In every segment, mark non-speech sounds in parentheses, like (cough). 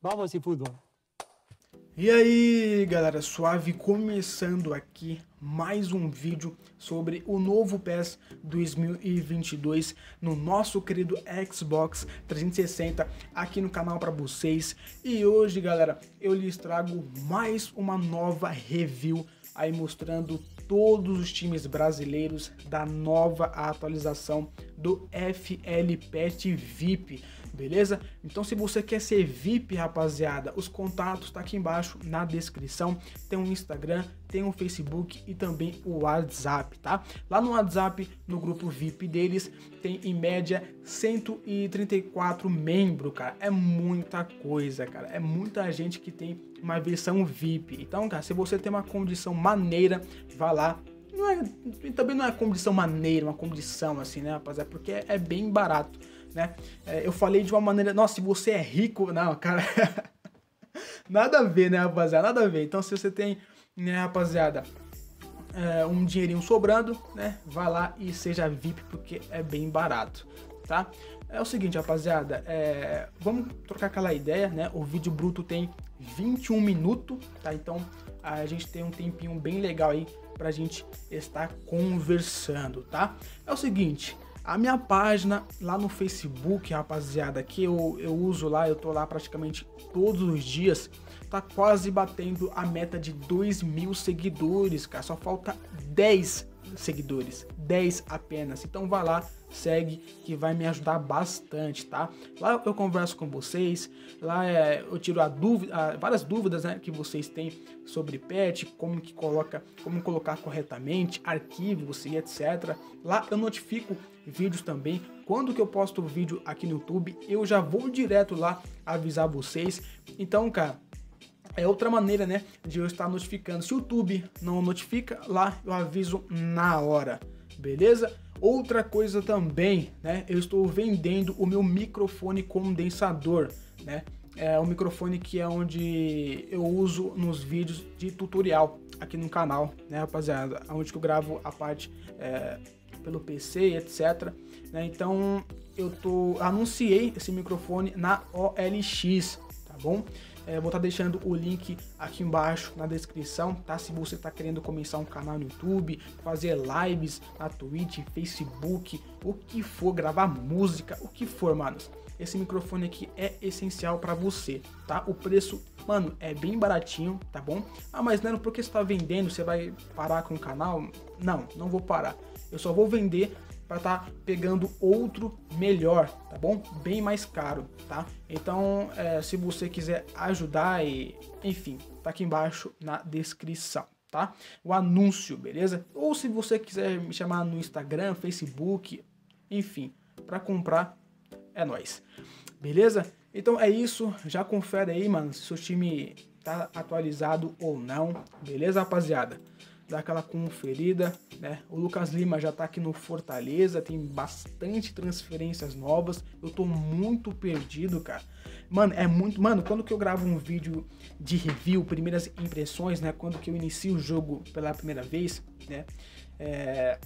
Vamos esse futebol. E aí galera, suave, começando aqui mais um vídeo sobre o novo PES 2022 no nosso querido Xbox 360 aqui no canal para vocês. E hoje galera, eu lhes trago mais uma nova review aí mostrando todos os times brasileiros da nova atualização do FL Pet VIP beleza? Então se você quer ser VIP, rapaziada, os contatos tá aqui embaixo na descrição. Tem o um Instagram, tem o um Facebook e também o WhatsApp, tá? Lá no WhatsApp, no grupo VIP deles, tem em média 134 membros, cara. É muita coisa, cara. É muita gente que tem uma versão VIP. Então, cara, se você tem uma condição maneira, vá lá, não é, também não é condição maneira, uma condição assim, né, rapaziada? Porque é, é bem barato né? É, eu falei de uma maneira, nossa, se você é rico, não, cara, (laughs) nada a ver, né, rapaziada, nada a ver. Então, se você tem, né, rapaziada, é, um dinheirinho sobrando, né, vai lá e seja VIP, porque é bem barato, tá? É o seguinte, rapaziada, é, vamos trocar aquela ideia, né? O vídeo bruto tem 21 minutos, tá? Então a gente tem um tempinho bem legal aí pra gente estar conversando, tá? É o seguinte, a minha página lá no Facebook, rapaziada, que eu, eu uso lá, eu tô lá praticamente todos os dias, tá quase batendo a meta de 2 mil seguidores, cara. Só falta 10 seguidores, 10 apenas. Então vá lá, segue que vai me ajudar bastante, tá? Lá eu converso com vocês, lá é, eu tiro a dúvida, a, várias dúvidas né, que vocês têm sobre pet, como que coloca, como colocar corretamente, arquivos e etc. Lá eu notifico vídeos também. Quando que eu posto vídeo aqui no YouTube, eu já vou direto lá avisar vocês. Então, cara, é outra maneira, né, de eu estar notificando. Se o YouTube não notifica, lá eu aviso na hora, beleza? Outra coisa também, né, eu estou vendendo o meu microfone condensador, né? É um microfone que é onde eu uso nos vídeos de tutorial aqui no canal, né, rapaziada? Onde eu gravo a parte é, pelo PC, etc. Né? Então eu tô anunciei esse microfone na OLX, tá bom? É, vou estar tá deixando o link aqui embaixo na descrição, tá? Se você está querendo começar um canal no YouTube, fazer lives na Twitch, Facebook, o que for, gravar música, o que for, manos. Esse microfone aqui é essencial para você, tá? O preço, mano, é bem baratinho, tá bom? Ah, mas não, porque você está vendendo, você vai parar com o canal? Não, não vou parar. Eu só vou vender para estar tá pegando outro melhor, tá bom? Bem mais caro, tá? Então, é, se você quiser ajudar e, enfim, tá aqui embaixo na descrição, tá? O anúncio, beleza? Ou se você quiser me chamar no Instagram, Facebook, enfim, para comprar é nós. Beleza? Então é isso, já confere aí, mano, se seu time tá atualizado ou não, beleza, rapaziada? Dar aquela conferida, né? O Lucas Lima já tá aqui no Fortaleza, tem bastante transferências novas. Eu tô muito perdido, cara. Mano, é muito. Mano, quando que eu gravo um vídeo de review, primeiras impressões, né? Quando que eu inicio o jogo pela primeira vez, né? É.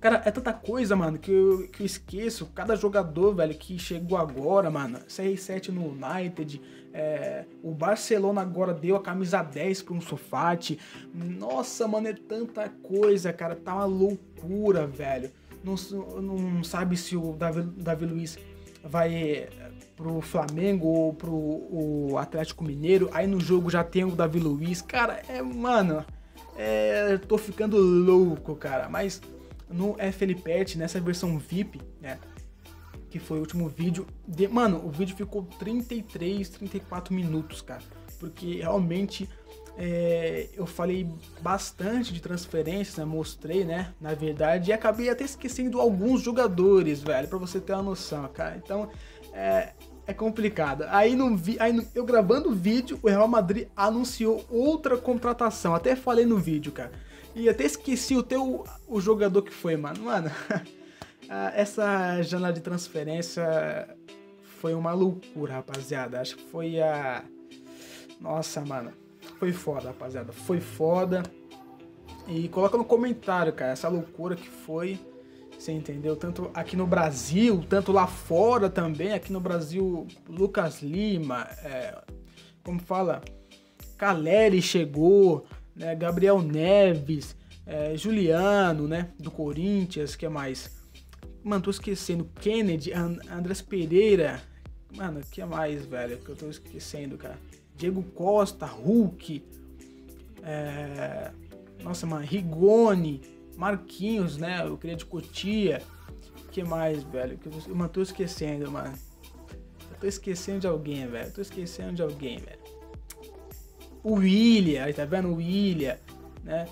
Cara, é tanta coisa, mano, que eu, que eu esqueço. Cada jogador, velho, que chegou agora, mano. CR7 no United, é, o Barcelona agora deu a camisa 10 para um Sofate. Nossa, mano, é tanta coisa, cara. Tá uma loucura, velho. Não, não sabe se o Davi, Davi Luiz vai pro Flamengo ou pro o Atlético Mineiro. Aí no jogo já tem o Davi Luiz. Cara, é, mano, é, tô ficando louco, cara. Mas no FLPet, nessa versão VIP, né? Que foi o último vídeo. De, mano, o vídeo ficou 33, 34 minutos, cara. Porque realmente é, eu falei bastante de transferências, né? Mostrei, né? Na verdade, e acabei até esquecendo alguns jogadores, velho, para você ter uma noção, cara. Então, é, é complicado. Aí, no, vi, aí no, eu gravando o vídeo, o Real Madrid anunciou outra contratação. Até falei no vídeo, cara. E até esqueci o teu o jogador que foi, mano. Mano. (laughs) Ah, essa janela de transferência foi uma loucura, rapaziada. Acho que foi a. Nossa, mano. Foi foda, rapaziada. Foi foda. E coloca no comentário, cara, essa loucura que foi. Você entendeu? Tanto aqui no Brasil, tanto lá fora também. Aqui no Brasil, Lucas Lima, é, como fala, Caleri chegou, né? Gabriel Neves, é, Juliano, né? Do Corinthians, que é mais? Mano, tô esquecendo. Kennedy, And Andrés Pereira. Mano, que mais, velho? Que eu tô esquecendo, cara. Diego Costa, Hulk. É... Nossa, mano, Rigoni. Marquinhos, né? Eu queria de Cotia. que mais, velho? Que eu, mano, tô esquecendo, mano. Eu tô esquecendo de alguém, velho. tô esquecendo de alguém, velho. O William, aí tá vendo? O William, né?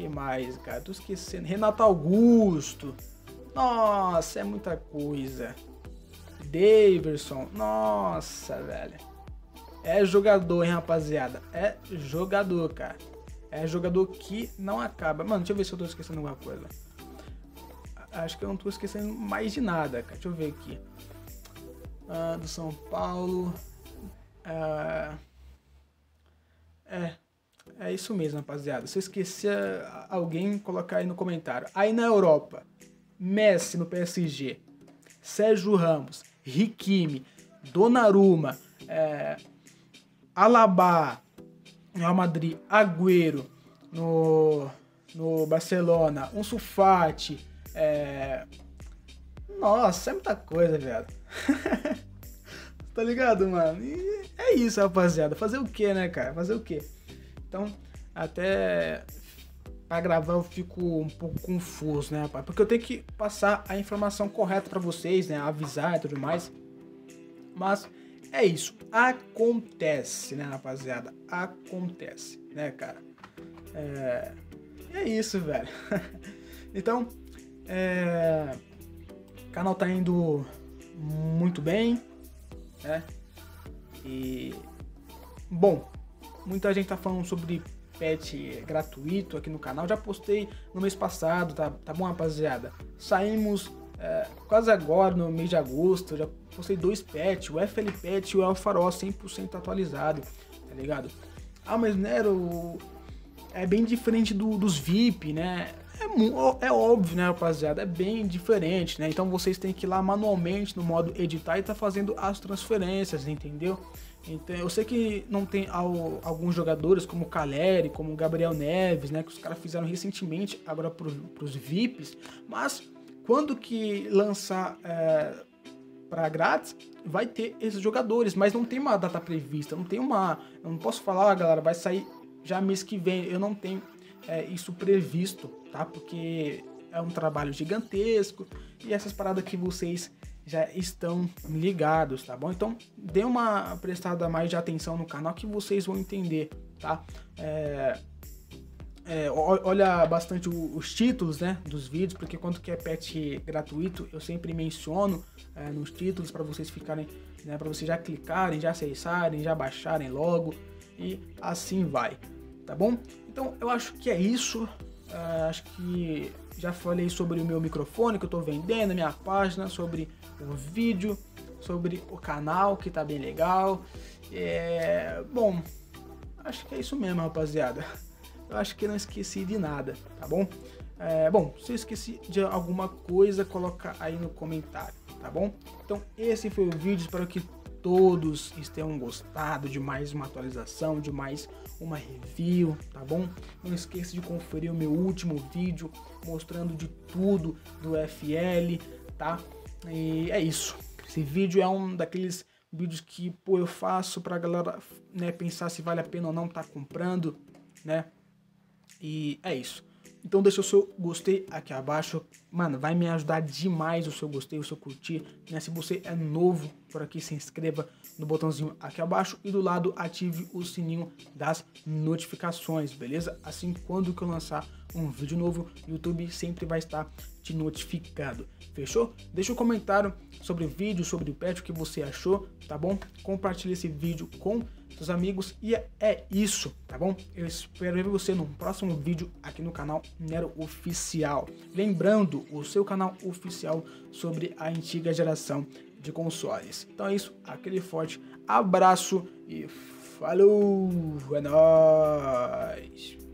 que mais, cara? Tô esquecendo. Renato Augusto. Nossa, é muita coisa. Daverson. Nossa, velho. É jogador, hein, rapaziada? É jogador, cara. É jogador que não acaba. Mano, deixa eu ver se eu tô esquecendo alguma coisa. Acho que eu não tô esquecendo mais de nada, cara. Deixa eu ver aqui. Ah, do São Paulo. Ah, é. É isso mesmo, rapaziada. Se eu esquecer alguém, colocar aí no comentário. Aí na Europa, Messi no PSG, Sérgio Ramos, Riquime, Donnarumma, é, Alaba, Real Madrid, Agüero no, no Barcelona, um Sulfate, é... Nossa, é muita coisa, velho. (laughs) tá ligado, mano? E é isso, rapaziada. Fazer o que, né, cara? Fazer o que? Então, até para gravar eu fico um pouco confuso, né, rapaz? Porque eu tenho que passar a informação correta para vocês, né? Avisar e tudo mais. Mas é isso. Acontece, né, rapaziada? Acontece, né, cara? É, é isso, velho. (laughs) então, é... o canal tá indo muito bem, né? E bom, muita gente tá falando sobre pet gratuito aqui no canal. Já postei no mês passado, tá, tá bom, rapaziada? Saímos é, quase agora, no mês de agosto, já postei dois pets, o FL Pet e o Alfaró 100% atualizado, tá ligado? Ah, mas Nero é bem diferente do, dos VIP, né? É, é óbvio, né, rapaziada? É bem diferente, né? Então vocês têm que ir lá manualmente no modo editar e tá fazendo as transferências, entendeu? Então, eu sei que não tem ao, alguns jogadores como o Caleri, como o Gabriel Neves, né, que os caras fizeram recentemente agora para os VIPs, mas quando que lançar é, para grátis, vai ter esses jogadores, mas não tem uma data prevista, não tem uma, eu não posso falar, galera, vai sair já mês que vem, eu não tenho é, isso previsto, tá? Porque é um trabalho gigantesco e essas paradas que vocês já estão ligados, tá bom? Então dê uma prestada mais de atenção no canal que vocês vão entender, tá? É, é, olha bastante os títulos né, dos vídeos, porque quando quer pet gratuito, eu sempre menciono é, nos títulos para vocês ficarem, né, para vocês já clicarem, já acessarem, já baixarem logo e assim vai, tá bom? Então eu acho que é isso. Uh, acho que já falei sobre o meu microfone que eu estou vendendo, minha página, sobre o vídeo, sobre o canal que tá bem legal. É, bom, acho que é isso mesmo, rapaziada. Eu acho que não esqueci de nada, tá bom? É, bom, se eu esqueci de alguma coisa, coloca aí no comentário, tá bom? Então esse foi o vídeo, espero que todos tenham gostado de mais uma atualização, de mais uma review, tá bom? Não esqueça de conferir o meu último vídeo mostrando de tudo do FL, tá? E é isso. Esse vídeo é um daqueles vídeos que pô, eu faço pra galera né, pensar se vale a pena ou não tá comprando, né? E é isso. Então deixa o seu gostei aqui abaixo. Mano, vai me ajudar demais o seu gostei, o seu curtir. Né? Se você é novo por aqui, se inscreva no botãozinho aqui abaixo e do lado ative o sininho das notificações, beleza? Assim, quando que eu lançar um vídeo novo, o YouTube sempre vai estar te notificando, fechou? Deixa um comentário sobre o vídeo, sobre o pet, o que você achou, tá bom? Compartilhe esse vídeo com seus amigos e é isso, tá bom? Eu espero ver você no próximo vídeo aqui no canal Nero Oficial. Lembrando, o seu canal oficial sobre a antiga geração de consoles. Então é isso, aquele forte abraço e falou, é nóis!